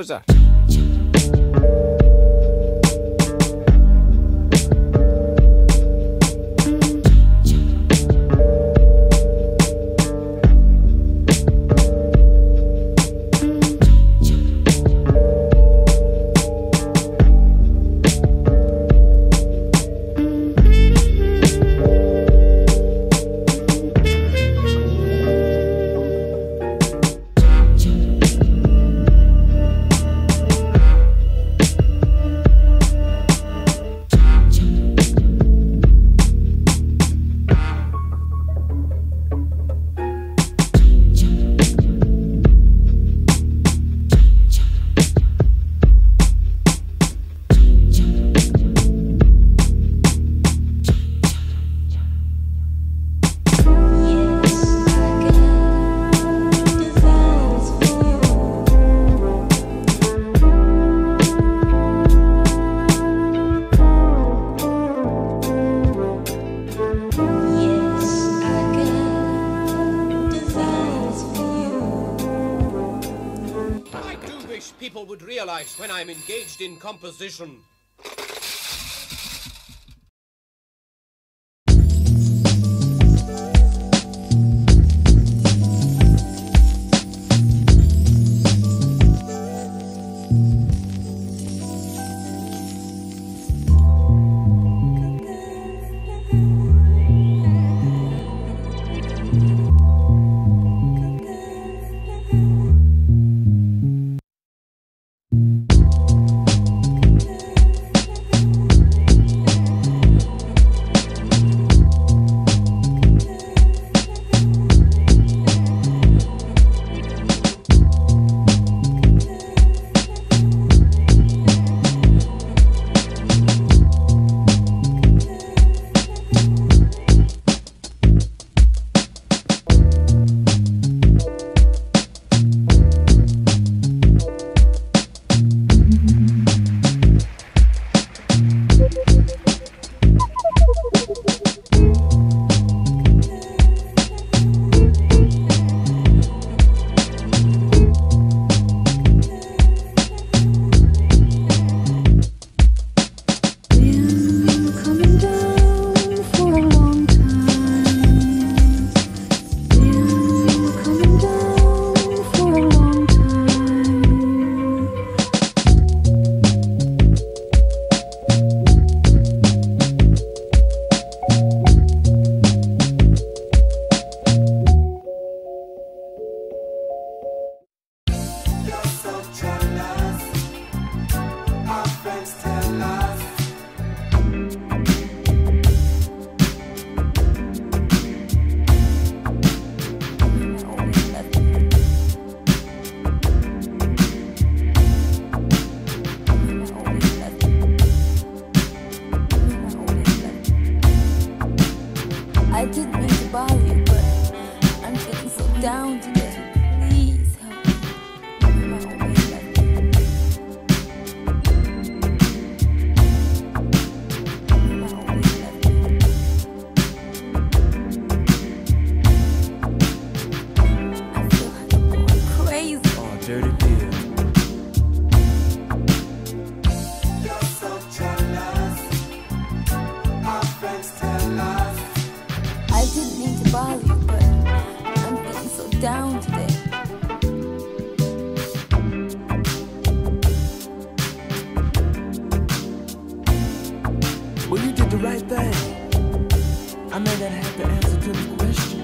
Souza. in composition. down today. Well, you did the right thing. I know that I have the answer to the question.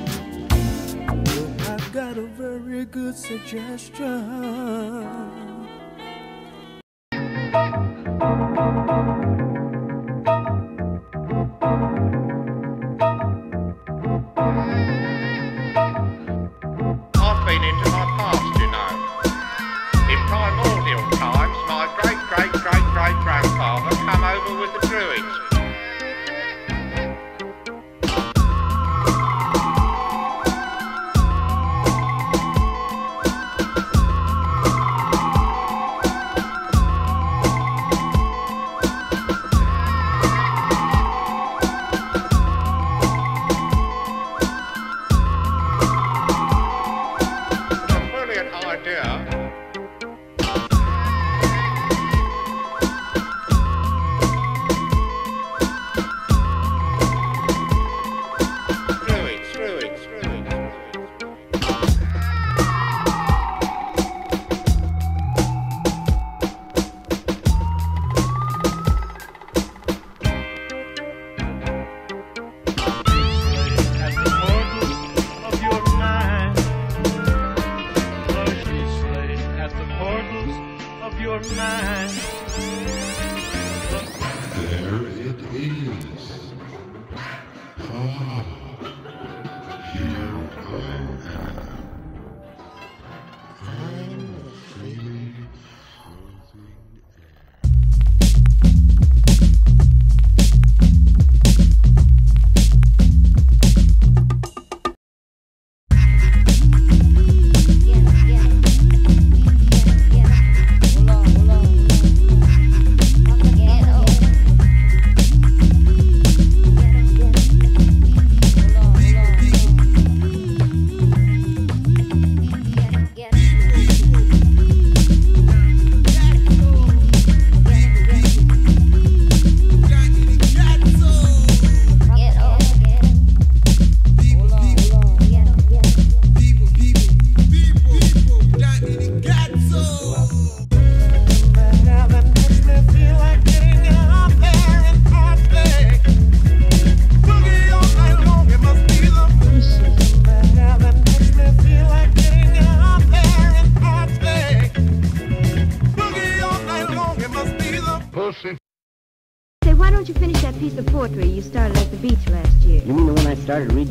I've got a very good suggestion. your mind.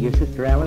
your sister Alice?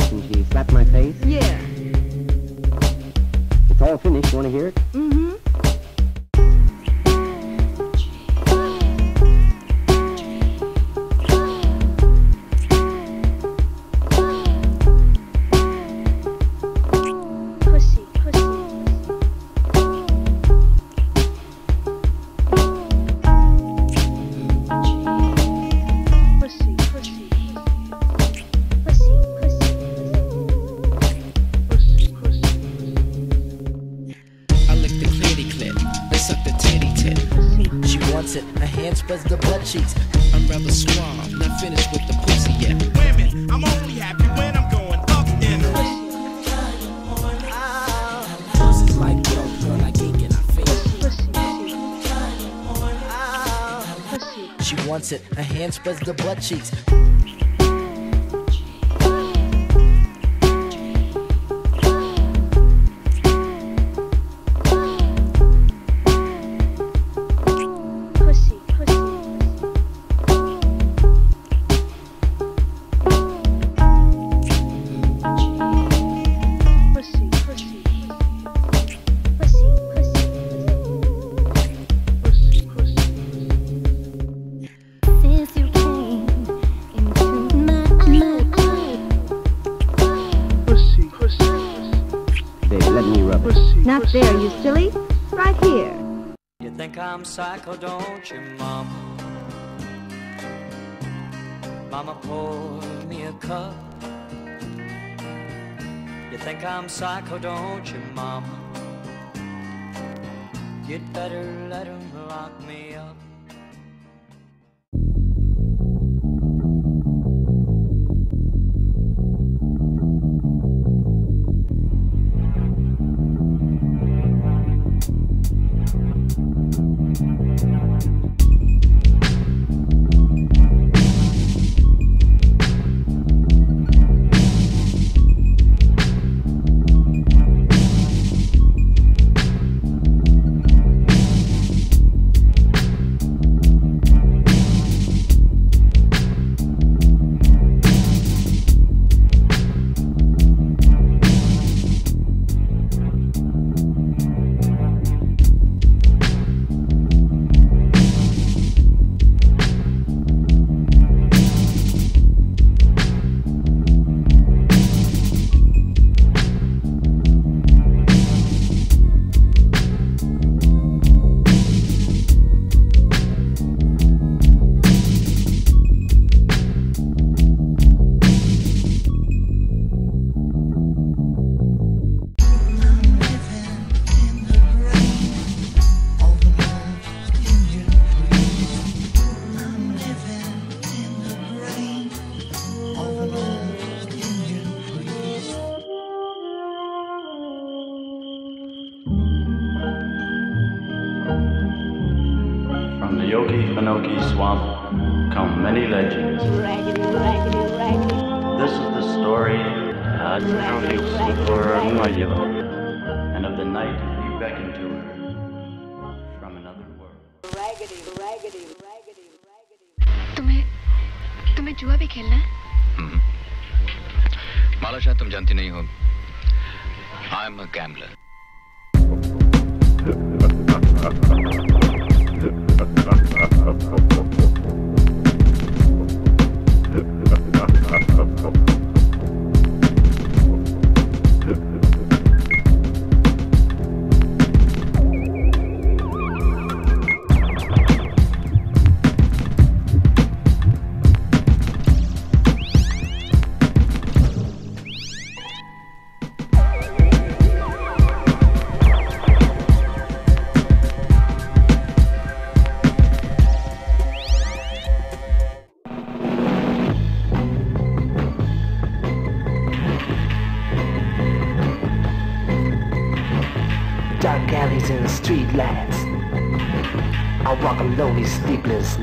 spreads the butt cheeks. psycho, don't you, Mama? Mama, poured me a cup. You think I'm psycho, don't you, Mama? You'd better let him lock me up. God surrounding before her Umajila, and of the night you beckon to her from another world. Raggedy, raggedy, raggedy, raggedy. तुम्हें तुम्हें जुआ भी खेलना है? माला शायद तुम जानती नहीं हो. I am a gambler. Ha ha ha ha ha ha ha ha ha ha ha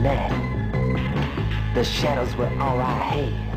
The shadows were all I had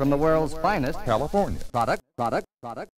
from the world's finest California product, product, product.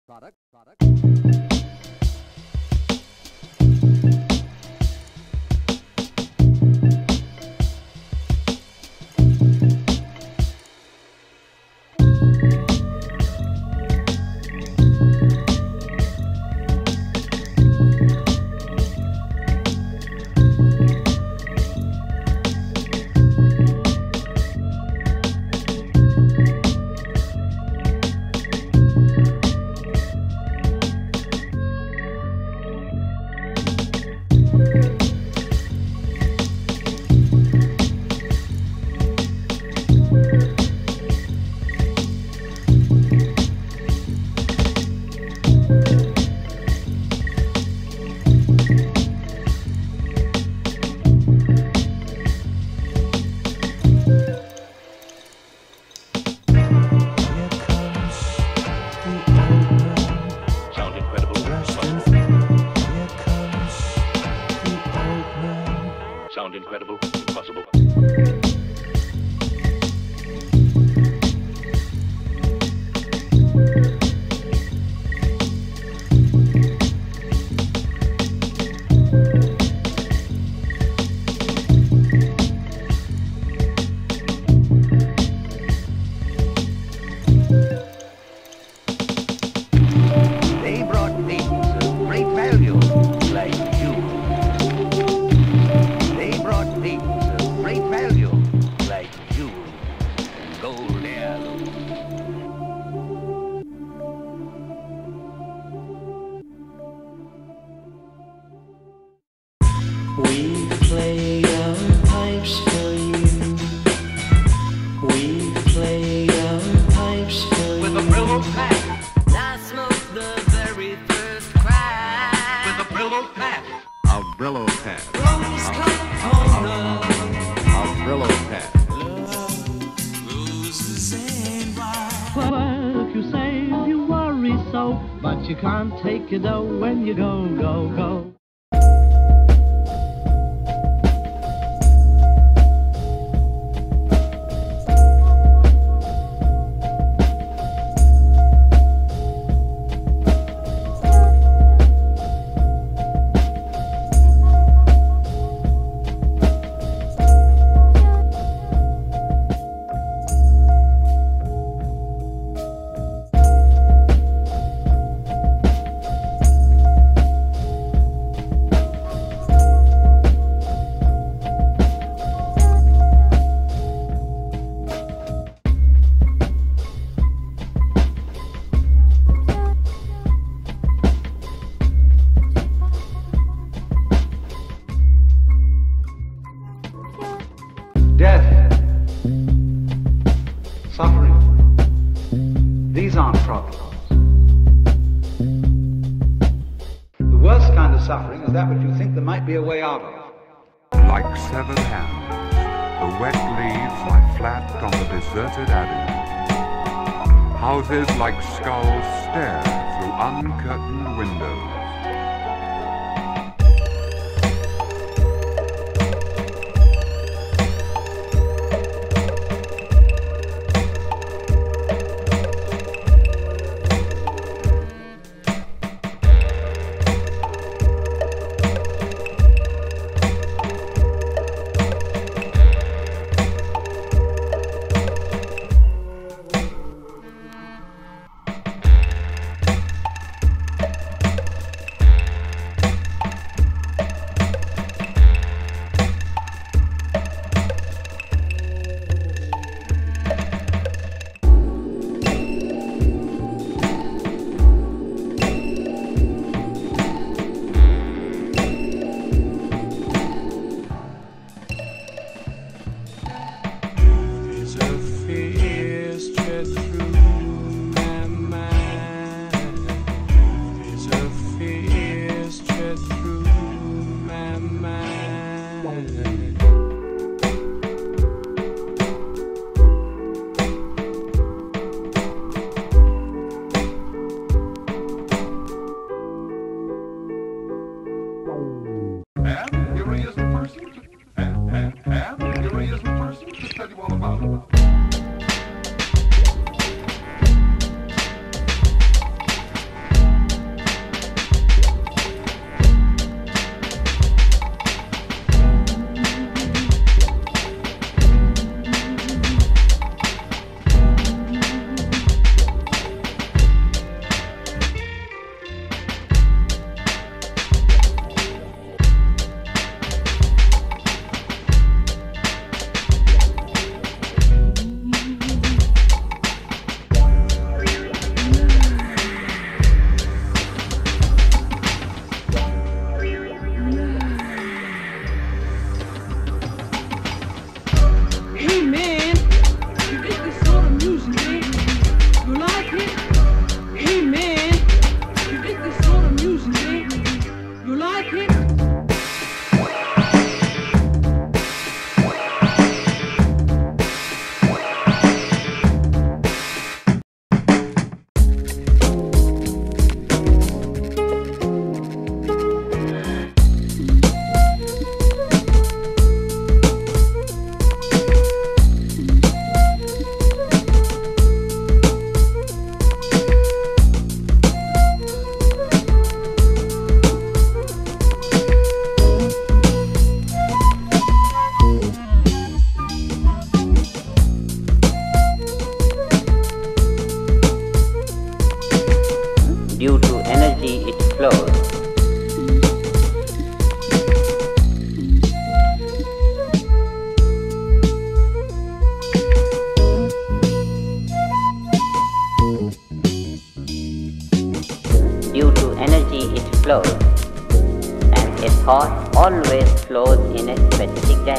A fear straight through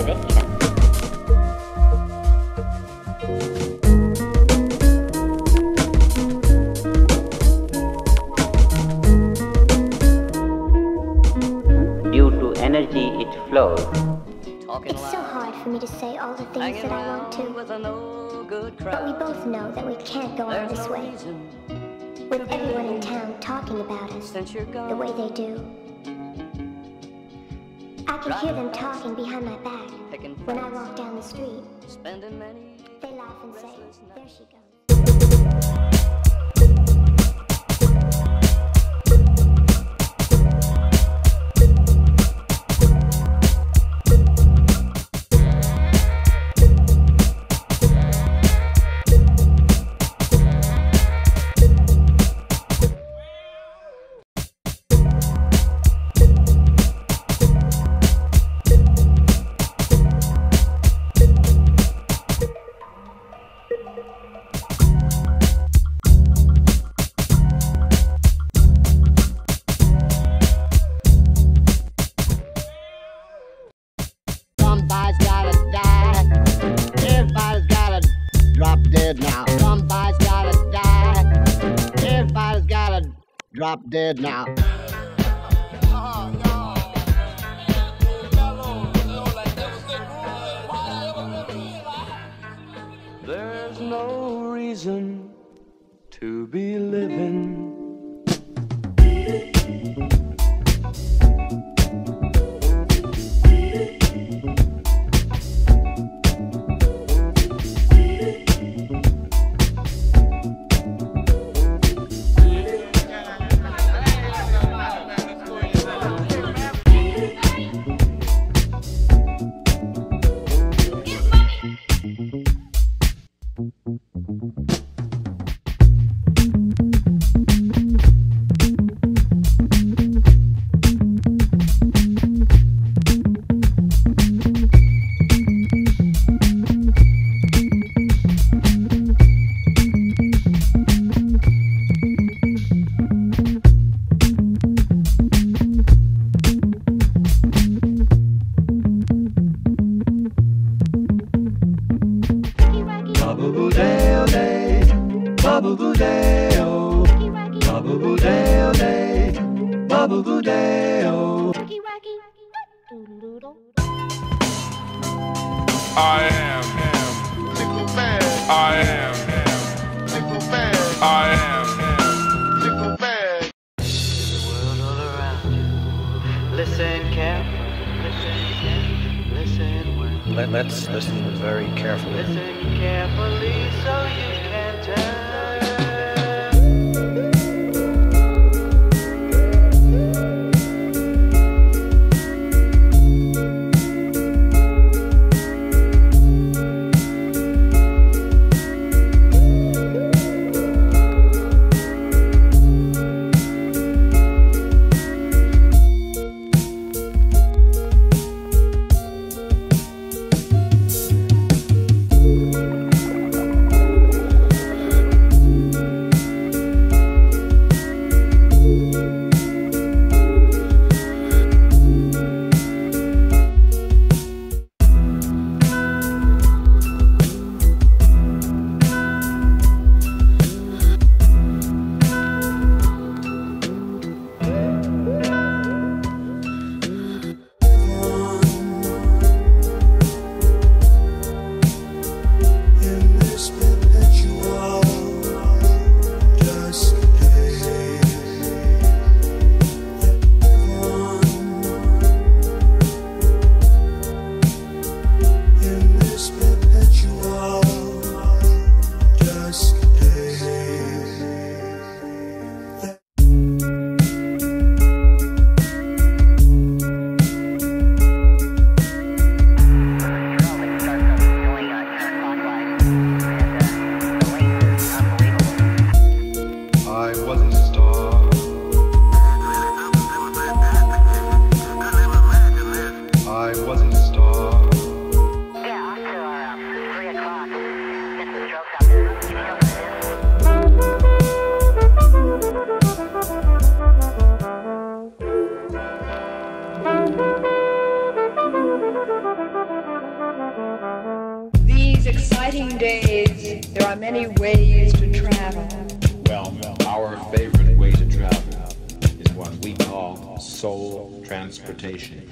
direction. Due to energy, it flows. It's so hard for me to say all the things that I want to. But we both know that we can't go on this way. With everyone in town talking about us the way they do. I can hear them talking behind my back when I walk down the street. They laugh and say, there she goes. Dead now. many ways to travel. Well, our favorite way to travel is what we call soul transportation.